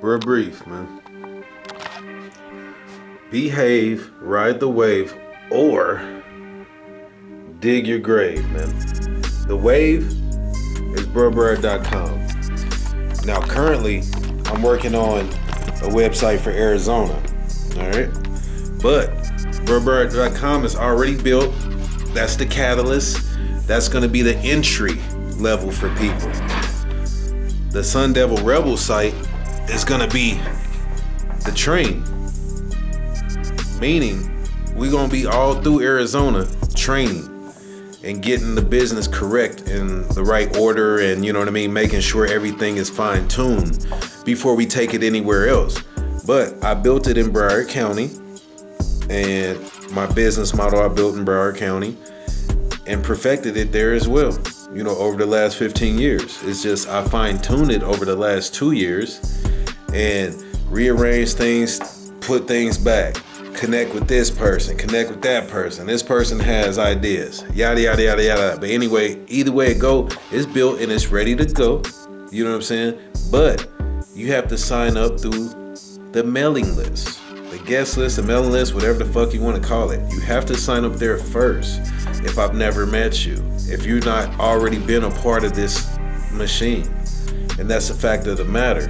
Real brief, man. Behave, ride the wave, or dig your grave, man. The wave is brobird.com. Now, currently, I'm working on a website for Arizona. All right. But brobird.com is already built. That's the catalyst. That's going to be the entry level for people. The Sun Devil Rebel site is to be the train. Meaning, we're to be all through Arizona training and getting the business correct in the right order and you know what I mean, making sure everything is fine tuned before we take it anywhere else. But I built it in Broward County and my business model I built in Broward County and perfected it there as well. You know, over the last 15 years. It's just I fine tuned it over the last two years and rearrange things, put things back connect with this person, connect with that person. This person has ideas, yada yada yada yada. But anyway, either way it go, it's built and it's ready to go. You know what I'm saying? But you have to sign up through the mailing list, the guest list, the mailing list, whatever the fuck you want to call it. You have to sign up there first. If I've never met you, if you've not already been a part of this machine, and that's the fact of the matter.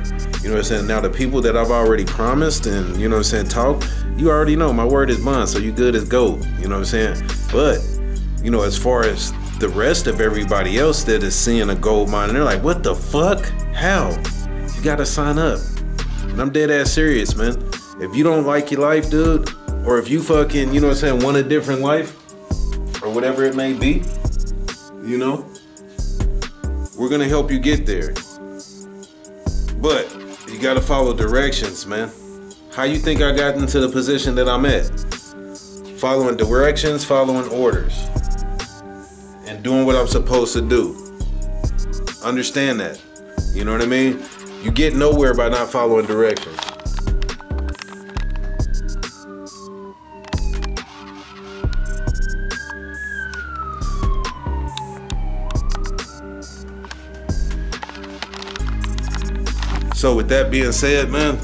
You know what I'm saying? Now the people that I've already promised and you know what I'm saying, talk, you already know my word is bond, so you good as gold. You know what I'm saying? But, you know, as far as the rest of everybody else that is seeing a gold mine, and they're like, what the fuck? How? You gotta sign up. And I'm dead ass serious, man. If you don't like your life, dude, or if you fucking, you know what I'm saying, want a different life, or whatever it may be, you know, we're gonna help you get there. But you gotta follow directions, man. How you think I got into the position that I'm at? Following directions, following orders, and doing what I'm supposed to do. Understand that. You know what I mean? You get nowhere by not following directions. So with that being said, man,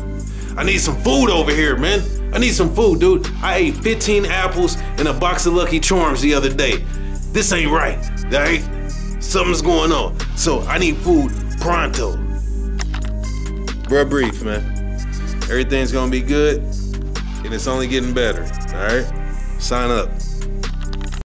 I need some food over here, man. I need some food, dude. I ate 15 apples and a box of Lucky Charms the other day. This ain't right, right? Something's going on. So I need food pronto. Bruh, brief, man. Everything's gonna be good, and it's only getting better, all right? Sign up.